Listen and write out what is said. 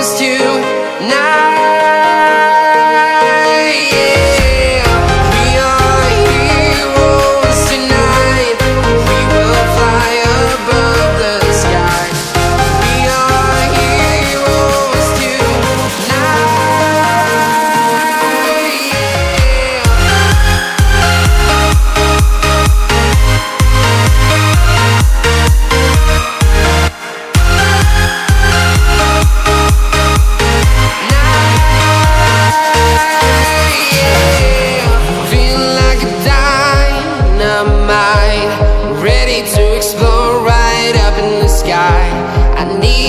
Heroes tonight.